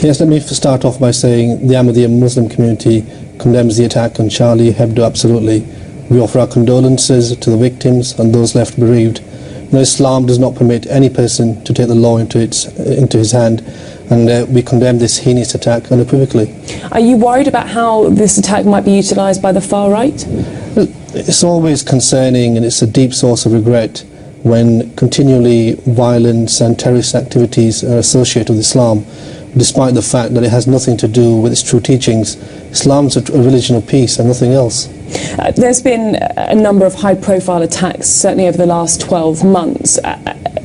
Yes, let me start off by saying the Ahmadiyya Muslim community condemns the attack on Charlie Hebdo absolutely. We offer our condolences to the victims and those left bereaved. Know, Islam does not permit any person to take the law into, its, into his hand and uh, we condemn this heinous attack unequivocally. Are you worried about how this attack might be utilised by the far right? It's always concerning and it's a deep source of regret when continually violence and terrorist activities are associated with Islam, despite the fact that it has nothing to do with its true teachings. Islam's a, a religion of peace and nothing else. Uh, there's been a number of high profile attacks, certainly over the last 12 months. Uh,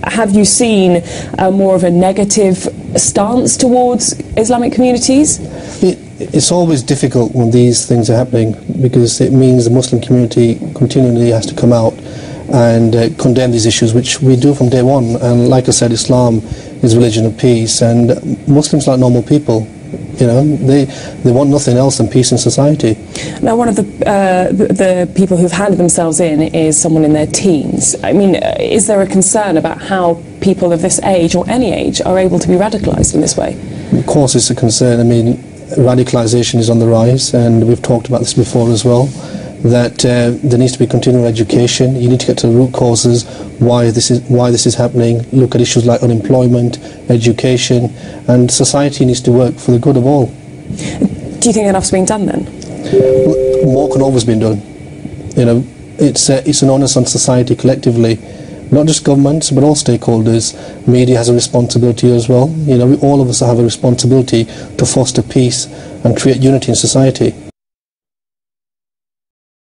have you seen uh, more of a negative stance towards Islamic communities? It, it's always difficult when these things are happening because it means the Muslim community continually has to come out and uh, condemn these issues, which we do from day one. And like I said, Islam is a religion of peace, and Muslims like normal people. You know, they they want nothing else than peace in society. Now, one of the uh, the, the people who've handed themselves in is someone in their teens. I mean, uh, is there a concern about how people of this age or any age are able to be radicalised in this way? Of course, it's a concern. I mean, radicalisation is on the rise, and we've talked about this before as well that uh, there needs to be continual education. You need to get to the root causes why this is why this is happening. Look at issues like unemployment, education, and society needs to work for the good of all. Do you think enough's been done then? More can always be done. You know, it's uh, it's an onus on society collectively, not just governments but all stakeholders. Media has a responsibility as well. You know, we, all of us have a responsibility to foster peace and create unity in society.